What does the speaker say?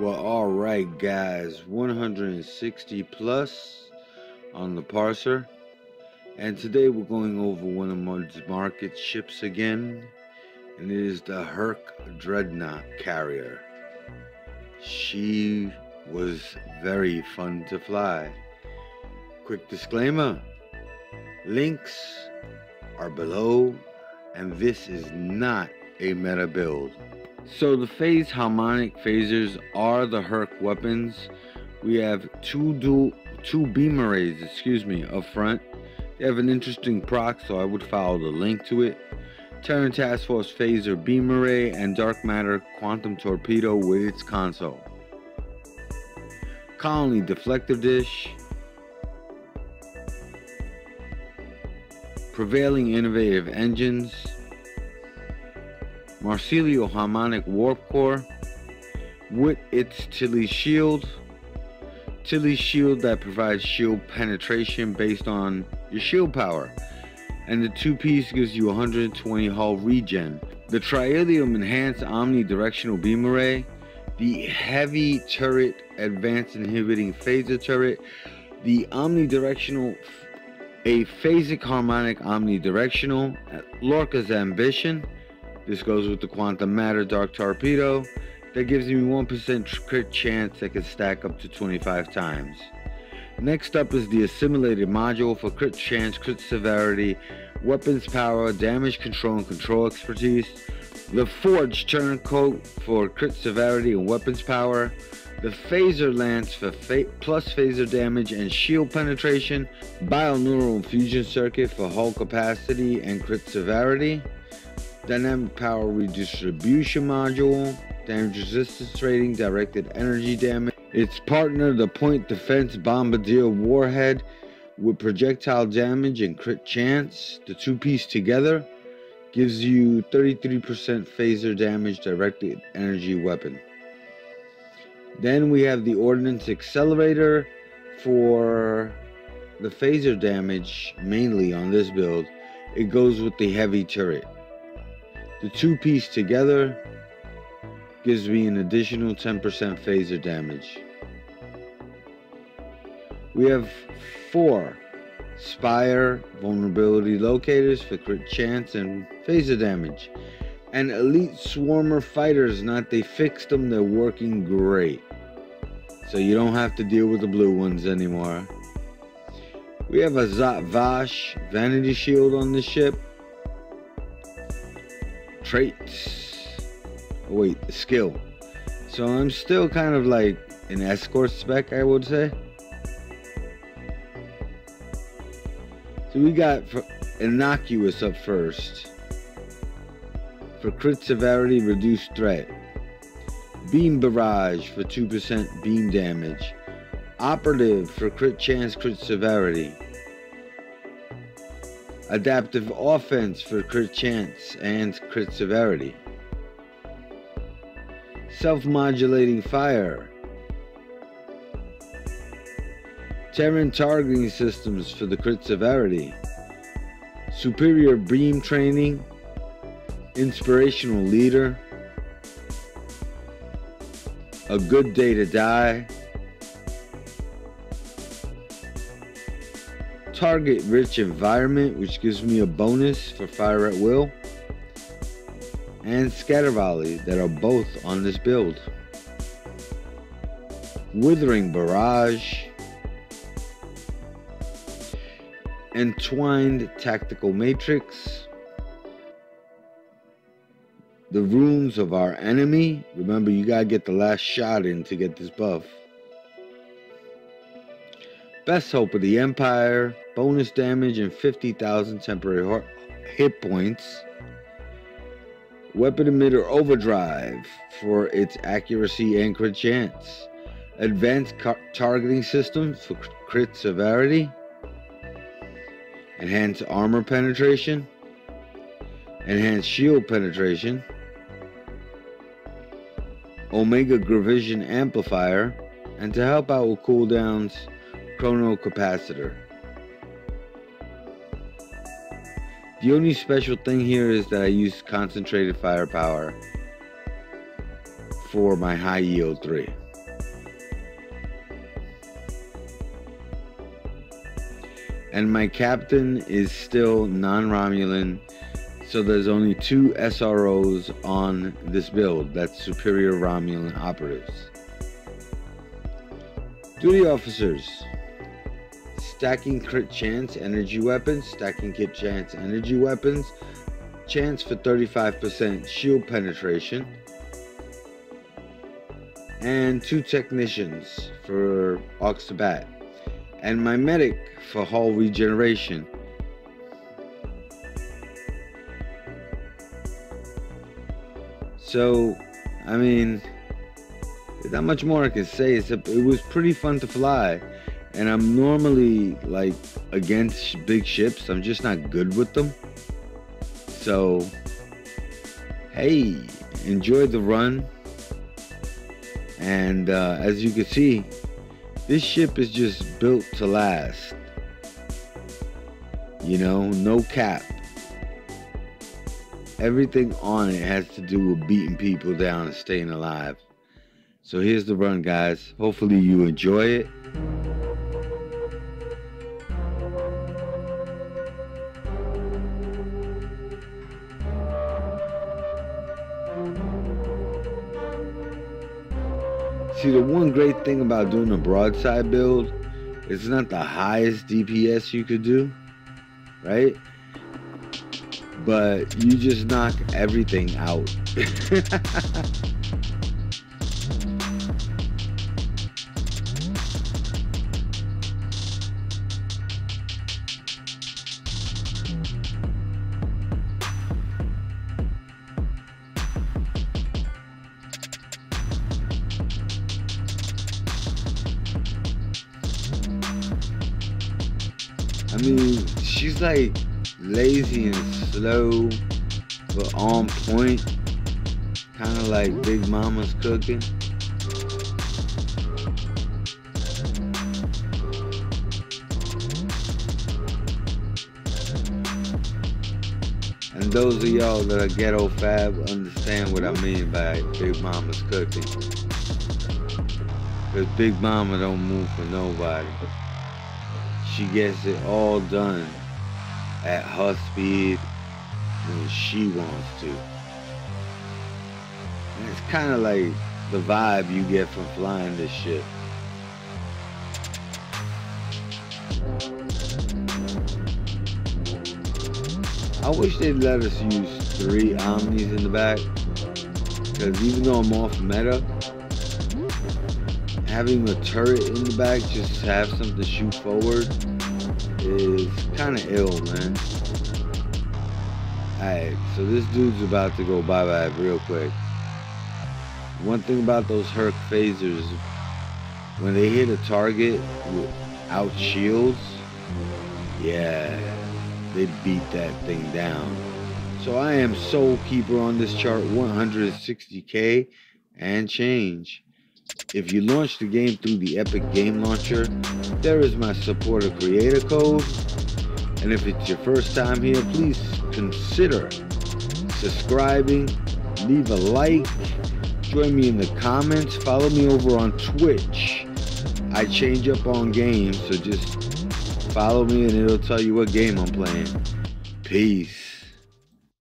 Well, alright guys, 160 plus on the parser. And today we're going over one of Mudd's market ships again. And it is the Hur'q Dreadnought carrier. She was very fun to fly. Quick disclaimer, links are below and this is not a meta build. So the phase harmonic phasers are the Hur'q weapons. We have two dual two beam arrays, excuse me, up front. They have an interesting proc, so I would follow the link to it. Terran Task Force Phaser Beam Array and Dark Matter Quantum Torpedo with its console. Colony Deflector Dish. Prevailing Innervated Engines. Mycelial Harmonic Warp Core with its Tilly Shield. Tilly Shield that provides shield penetration based on your shield power. And the two piece gives you 120 hull regen. The Trilithium Enhanced Omnidirectional Beam Array. The Heavy Turret Advanced Inhibiting Phaser Turret. The Omnidirectional a phasic harmonic omnidirectional, Lorca's Ambition, this goes with the Quantum Matter Dark Torpedo. That gives me 1% crit chance that can stack up to 25 times. Next up is the assimilated module for crit chance, crit severity, weapons power, damage control, and control expertise. The Forged Turncoat for crit severity and weapons power. The Phaser Lance for plus phaser damage and shield penetration. Bioneural Infusion Circuit for hull capacity and crit severity dynamic power redistribution module, damage resistance rating, directed energy damage. Its partner, the Point Defense Bombardment Warhead, with projectile damage and crit chance. The two piece together gives you 33% phaser damage directed energy weapon. Then we have the Ordnance Accelerator for the phaser damage, mainly on this build. It goes with the heavy turret. The two piece together gives me an additional 10% phaser damage. We have four Spire vulnerability locators for crit chance and phaser damage. And Elite Swarmer fighters, not they fixed them, they're working great. So you don't have to deal with the blue ones anymore. We have a Zatvash vanity shield on the ship traits. Oh, wait, skill. So I'm still kind of like an escort spec, I would say. So we got innocuous up first. For crit severity, reduced threat. Beam barrage for 2% beam damage. Operative for crit chance, crit severity. Adaptive offense for crit chance and crit severity. Self-modulating fire. Terran targeting systems for the crit severity. Superior beam training. Inspirational leader. A good day to die. Target rich environment, which gives me a bonus for fire at will, and scatter volley that are both on this build. Withering barrage, entwined tactical matrix, the runes of our enemy. Remember, you gotta get the last shot in to get this buff. Best Hope of the Empire, bonus damage and 50,000 temporary hit points. Weapon emitter overdrive for its accuracy and crit chance. Advanced targeting system for crit severity. Enhanced armor penetration. Enhanced shield penetration. Omega Graviton amplifier. And to help out with cooldowns, chrono capacitor. The only special thing here is that I use concentrated firepower for my high yield three. And my captain is still non Romulan, so there's only two SROs on this build that's superior Romulan operatives. Duty officers. Stacking crit chance energy weapons. Stacking crit chance energy weapons. Chance for 35% shield penetration. And two technicians for Aux Bat and my medic for hull regeneration. So, I mean, not much more I can say. It was pretty fun to fly, and I'm normally like against big ships. I'm just not good with them. So, hey, enjoy the run. And uh, as you can see, this ship is just built to last. You know, no cap. Everything on it has to do with beating people down and staying alive. So here's the run, guys. Hopefully you enjoy it. See, the one great thing about doing a broadside build, it's not the highest DPS you could do, right? But you just knock everything out. I mean, she's like lazy and slow, but on point. Kind of like Big Mama's cooking. And those of y'all that are ghetto fab understand what I mean by Big Mama's cooking. Because Big Mama don't move for nobody she gets it all done at her speed when she wants to. And it's kind of like the vibe you get from flying this ship. I wish they'd let us use three Omnis in the back. Because even though I'm off meta, having a turret in the back just to have something to shoot forward is kind of ill, man. Alright, so this dude's about to go bye-bye real quick. One thing about those Hur'q phasers, when they hit a target without shields, yeah, they beat that thing down. So I am Soul Keeper on this chart, 160k and change. If you launch the game through the Epic Game Launcher, there is my supporter creator code. And if it's your first time here, please consider subscribing, leave a like, join me in the comments, follow me over on Twitch. I change up on games, so just follow me and it'll tell you what game I'm playing. Peace.